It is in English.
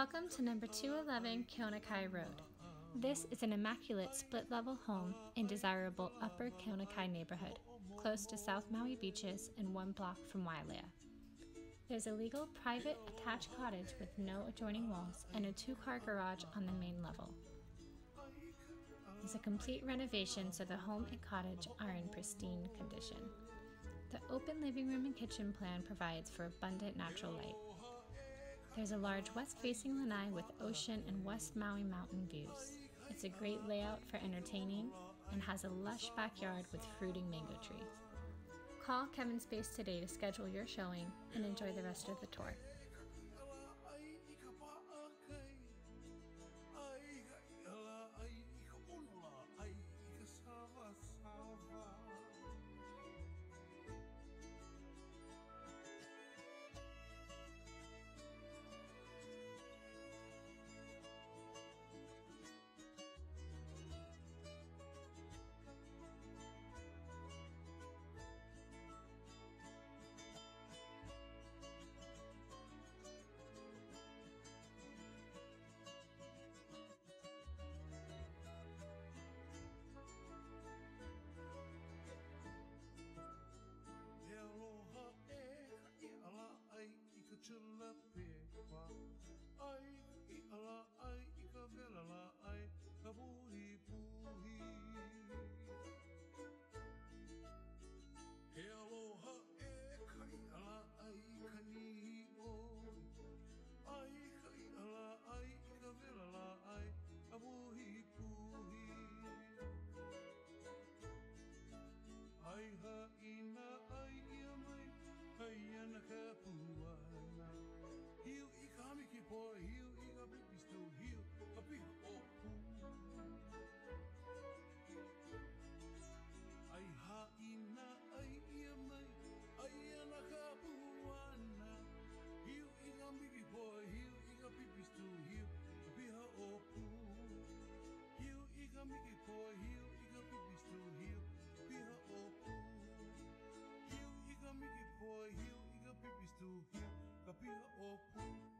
Welcome to number 211 Keonekai Road. This is an immaculate split level home in desirable Upper Keonekai neighborhood, close to South Maui beaches and one block from Wailea. There's a legal private attached cottage with no adjoining walls and a two car garage on the main level. There's a complete renovation so the home and cottage are in pristine condition. The open living room and kitchen plan provides for abundant natural light. There's a large west facing lanai with ocean and West Maui mountain views. It's a great layout for entertaining and has a lush backyard with fruiting mango trees. Call Kevin Spaise today to schedule your showing and enjoy the rest of the tour. du her, hvad bliver Åbro?